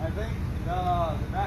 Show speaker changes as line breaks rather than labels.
I think uh, the, the back